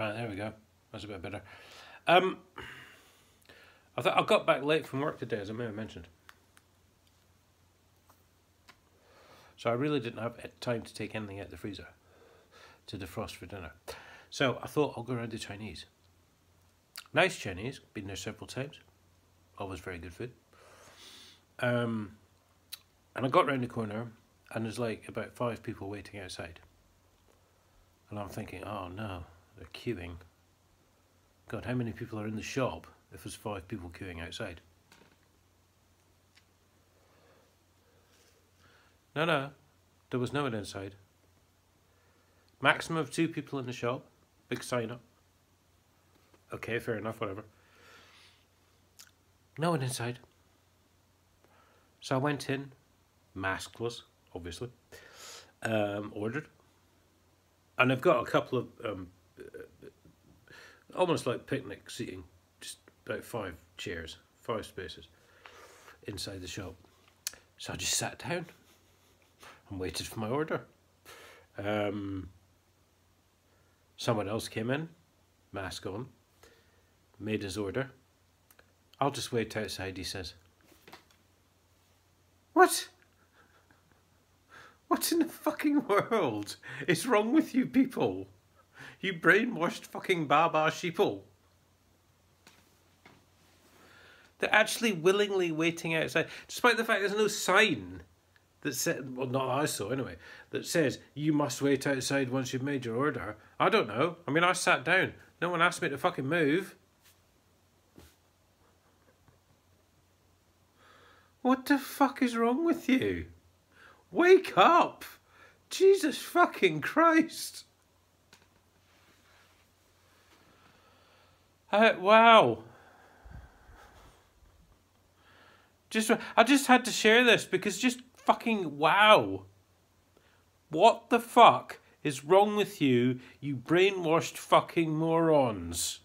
Right, there we go. That's a bit better. Um, I thought I got back late from work today, as I may have mentioned. So I really didn't have time to take anything out of the freezer to defrost for dinner. So I thought I'll go around to Chinese. Nice Chinese, been there several times. Always very good food. Um, and I got round the corner and there's like about five people waiting outside. And I'm thinking, oh no, they're queuing. God, how many people are in the shop if there's five people queuing outside? No, no, there was no one inside. Maximum of two people in the shop. Big sign up. Okay, fair enough, whatever. No one inside. So I went in, maskless, obviously, um, ordered. And I've got a couple of um, almost like picnic seating, just about five chairs, five spaces inside the shop. So I just sat down and waited for my order. Um, someone else came in, mask on, made his order. I'll just wait outside, he says. What? What in the fucking world is wrong with you people? You brainwashed fucking Baba sheeple. They're actually willingly waiting outside, despite the fact there's no sign that said, well, not that I saw anyway, that says you must wait outside once you've made your order. I don't know. I mean, I sat down. No one asked me to fucking move. What the fuck is wrong with you? Wake up! Jesus fucking Christ! Uh, wow. Just I just had to share this because just fucking wow. What the fuck is wrong with you, you brainwashed fucking morons?